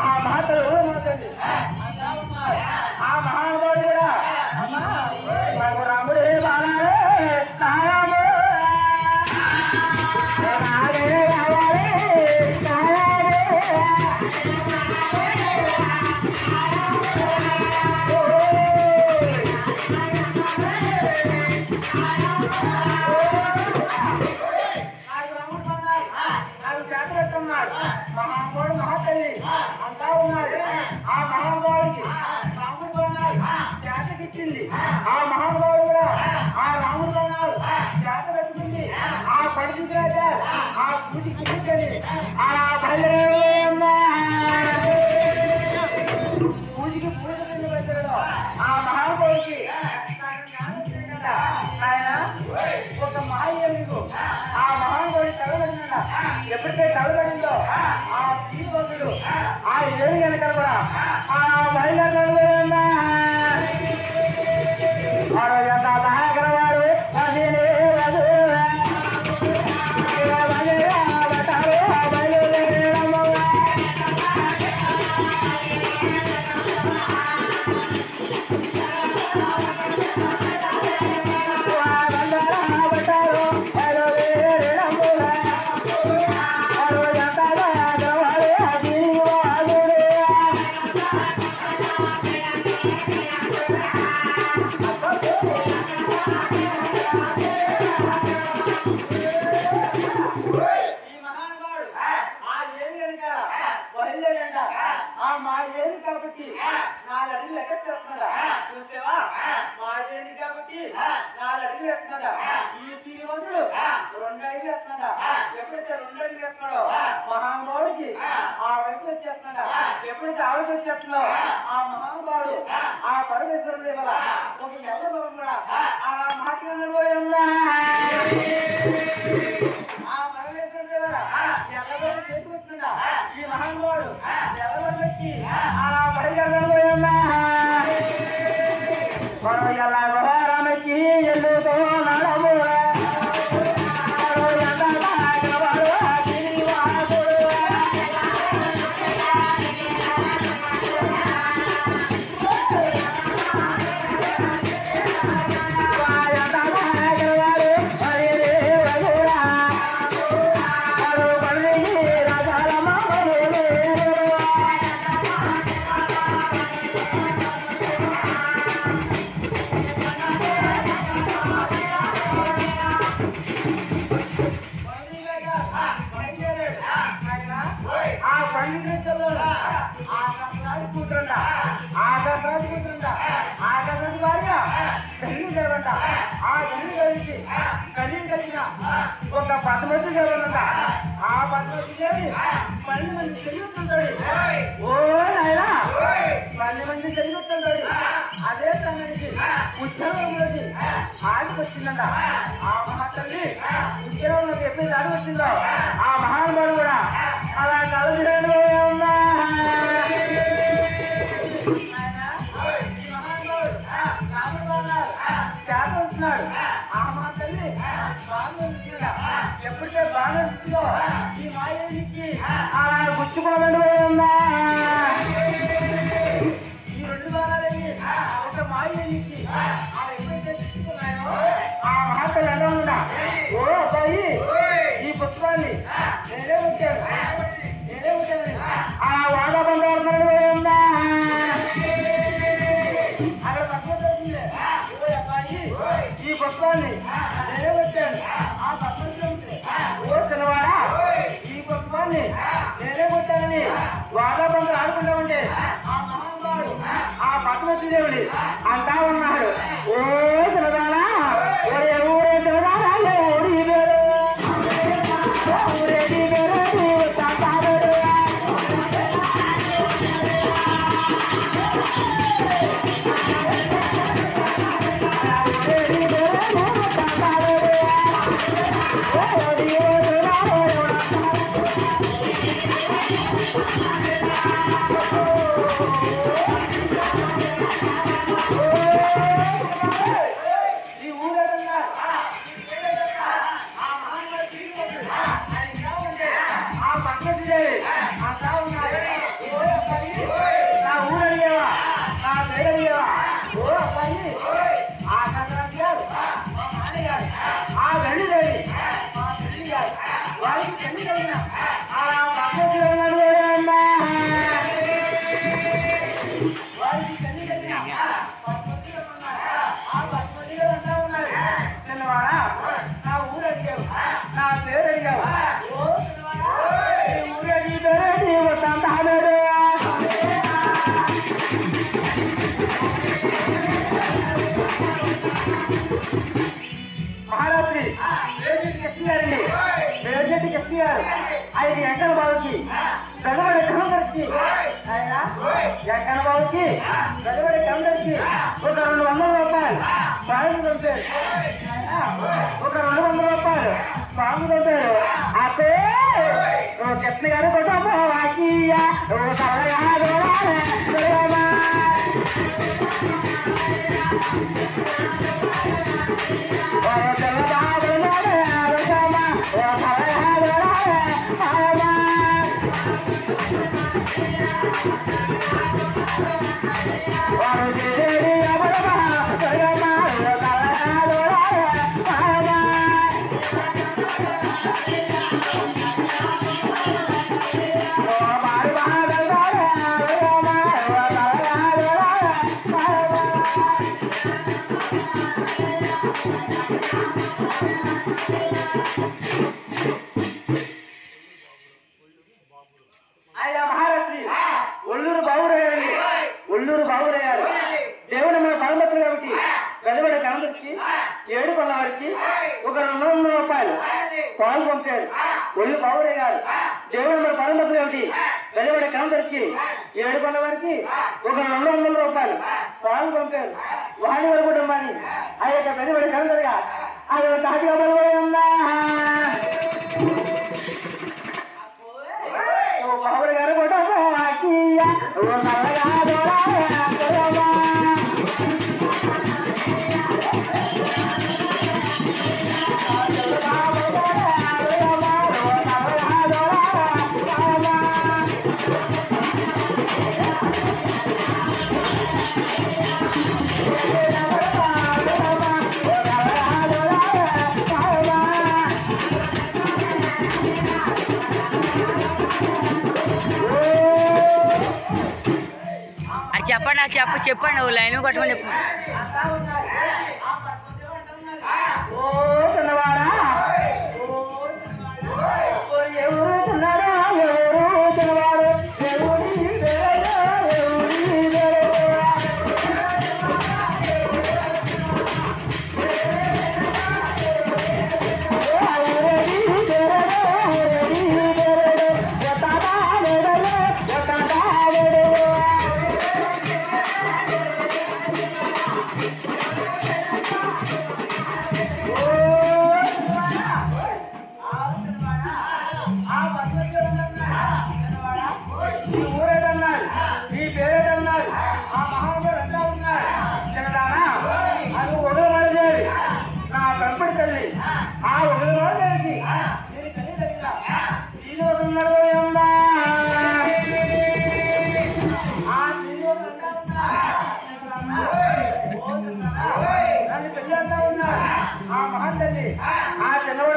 ఆ మాటలు మాట్లాడి ఆ మహానుభావుడు కూడా అమ్మా నాకు రాముడు ఏ బాలాడే ఆ పడిచి ఆ పూటి కూర్చొని ఆ బయలుదేరమ్మ. పూజకి పూజ పెట్టాడు ఆ మహానుభావుడికి ఒక మాయ నీకు ఆ మహానుభావుడి తగలడిందా ఎప్పుడైతే తగలడిందో ఆ శ్రీభక్తుడు ఆ ఏడు కనుక కూడా ఆ బయలుదేరకుండా కాబట్టి నాలుగు అడుగులు చేస్తున్నాడా చూసావా? మా ఏమి కాబట్టి నాలుగు అడుగులు ఎత్తున్నాడా ఈ శ్రీనివాసుడు రెండు అడుగులు ఎత్తున్నాడా ఎప్పుడైతే రెండు అడుగులు ఎత్తున్నాడో మహానుభావుడికి ఆ. వయసు వచ్చేస్తున్నాడా? ఎప్పుడైతే ఆ వయసు వచ్చేస్తుందో ఆ. మహానుభావుడు ఆ. పరమేశ్వరుడు దగ్గర ఒక వరకు కూడా ఆ. మాట్లాడబోయమ్మా ఆ. పరమేశ్వరుడు దేవర ఎల్లవరం చేకూరుతుందా ఈ మహానుభావుడు பறவைகளாக ఒక పదమతి లేవనంట ఆ పదమతి చేరి పది మంది తెలుగుతుంటాడు ఓ నాయనా పది మంది తెలుగుతుంటాడు అదే సంగతి. ఉద్యోగంలోకి ఆడికి వచ్చిందంట. ఆ మహాతల్లి ఉద్యోగంలోకి ఎప్పుడు ఆడి వచ్చిందో ఆ మహానుభావుడు కూడా అలా కలదు వస్తున్నాడు ఆ మహాతల్లి ఎప్పుడైతే ఈ మాయానికి అలా గుచ్చుకోవాలని ఈ రెండు ఒక మాయానికి ఆ ఎప్పుడైతే గుచ్చుకున్నాయో ఆ మహాతల్లి ఎలా ఉందా? ఓ అబ్బాయి ఈ పుస్తకాన్ని నేనే వచ్చాను నేనే వచ్చాను ఆ వాడ బంగారు ఉందా? అక్కడ వచ్చింది ఈ పుస్తకాన్ని నేనే కొట్టానని ఆడుకుంటా ఉంటే ఆ మహానుభావుడు ఆ పక్కన తీసేవి అంటా ఉన్నాడు. ఓ మహారాత్రి వేదిక ఎక్కియారండి ఐదు గంటల బాబుకి గడబడి కమదరికి ఆయన గంటల బాబుకి గడబడి కమదరికి ఒక రెండు వందల రూపాయలు స్వామి పంపారు ఒక రెండు వందల రూపాయలు పంపారు అదే ఓ గారు కుటుంబ వాకియ ఓ వెలువడి కనబడికి ఏడు కొన్న వారికి ఒక రెండు వందల రూపాయలు పాలు పంపారు ఒళ్ళు బాబురయ్యారు దేవుడు మన పరమత్రులు కాబట్టి వెలువడి కనబడికి ఏడు కొన్న వారికి ఒక రెండు వందల రూపాయలు పాలు పంపారు వాడి వారి కుటుంబాన్ని ఆ యొక్క వెలువడి కనబడిగా ఆ యొక్క తాటిగా బలవడి ఉందా ఓ బాబుడు గారు కూడా వాకియ ఓ నల్లగా చెప్పు చెప్పండి ఓ లైన్ కొట్టమని చెప్పు.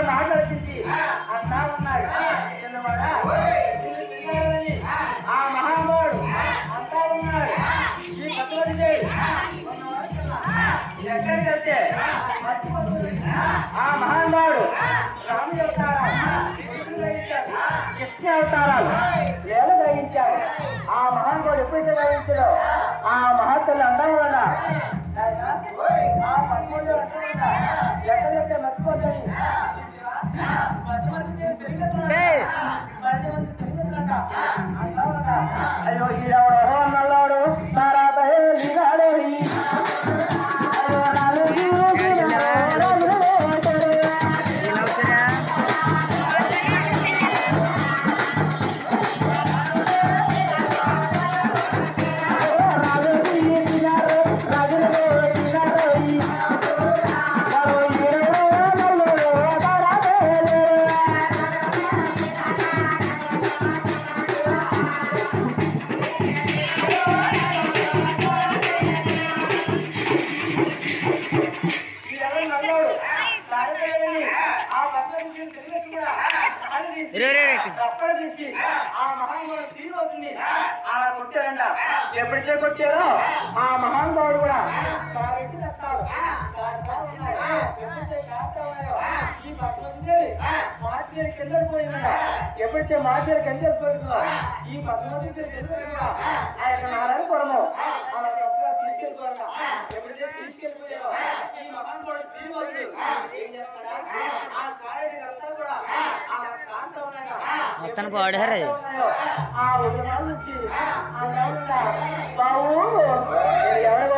ఆ చిన్నవాడు? అంతా ఉన్నాయి చిన్నవాడా ఆ మహానుభావుడు. అంతా ఉన్నాడు. ఈ పట్టుబడి ఎక్కడికి వెళ్తే? ఆ మహానుభావుడు. రాముడి అవతారాలు. కృష్ణ అవతారాలు. ఆ మహానుభావుడు ఎప్పుడైతే గ్రహించాడో ఆ మహాత్ములు అందం వల్ల ఆ ఆ మహానుభావుడు కొట్టారంట ఎప్పటికే కొట్టారో ఆ మహానుభావుడు కూడా కారెట్టి తెస్తారు కారుతా ఉన్నాయి. ఈ పద్మదేవి మార్చేరు కింద పోయిందంట ఎప్పుడైతే మార్చేరు కింద ఈ పద్మదేవి ఆయన ఆ యొక్క నారాయణపురము ఆ చక్కగా తీసుకెళ్ళిపోయారంట ఎప్పుడైతే తీసుకెళ్ళిపోయారో ఈ మహానుభావుడు శ్రీనివాసుడు ఏం చేస్తాడా ఆ కారెడ్డి రక్తాలు కూడా ఆ కాంత ఉన్నాడు మొత్తానికి వాడారు అది. బాబు ఎవరు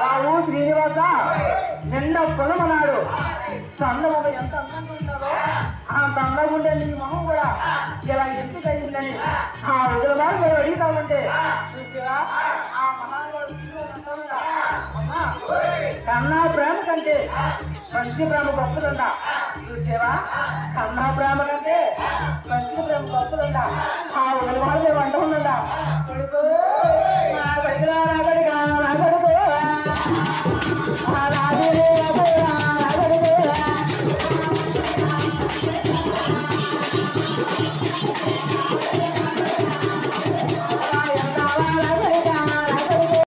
బాబు శ్రీనివాస నిండా పొలమన్నాడు చందమామ ఎంత అందంగా ఉన్నదో అంత అందంగా ఉండే నీ మొహం కూడా ఇలా ఎందుకు అయ్యిందని ఆ వదిలబాటు మీరు అడుగుతా ఉంటే చూసావా? ఆ మహానుభావుడు కన్నా ప్రేమ కంటే మంచి ప్రేమ గొప్పదంట. చూసావా? అమ్మ బ్రాహ్మణంటే మంచి బ్రహ్మ కొత్తలుందా ఆ ఉదయం వంట ఉందా మా దగ్గర రాదా